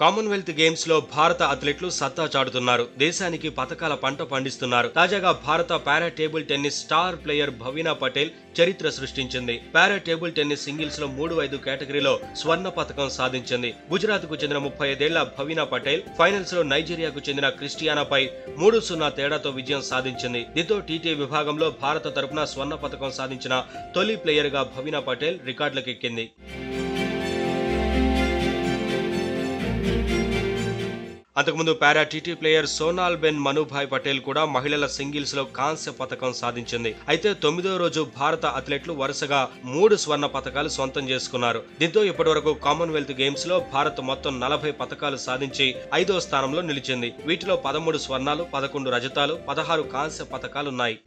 Commonwealth గేమ్స్లో భారత అథ్లెట్లు సత్తా చాటుతున్నారు. దేశానికి పథకాల పంట పండిస్తున్నారు. తాజాగా భారత para table tennis star player Bhavina Patel చరిత్ర సృష్టించింది. పారా టేబుల్ టెన్నిస్ సింగిల్స్లో మూడు ఐదు కేటగిరీలో స్వర్ణ పథకం సాధించింది. గుజరాత్కు చెందిన ముప్పై ఐదేళ్ళ భవీనా పటేల్ ఫైనల్స్లో నైజీరియాకు చెందిన క్రిస్టియానాపై మూడు సున్నా తేడాతో విజయం సాధించింది. దీంతో టీటీ విభాగంలో భారత తరపున స్వర్ణ పథకం సాధించిన తొలి ప్లేయర్గా భవీనా పటేల్ రికార్డులకెక్కింది. అంతకుముందు para TT player Sonal Ben Manubhai Patel కూడా మహిళల సింగిల్స్లో కాంస్య పథకం సాధించింది. అయితే తొమ్మిదో రోజు భారత అథ్లెట్లు వరుసగా మూడు స్వర్ణ పథకాలు సొంతం చేసుకున్నారు. దీంతో ఇప్పటివరకు కామన్వెల్త్ గేమ్స్లో భారత్ మొత్తం నలభై పథకాలు సాధించి ఐదో స్థానంలో నిలిచింది. వీటిలో పదమూడు స్వర్ణాలు పదకొండు రజతాలు పదహారు కాంస్య పథకాలున్నాయి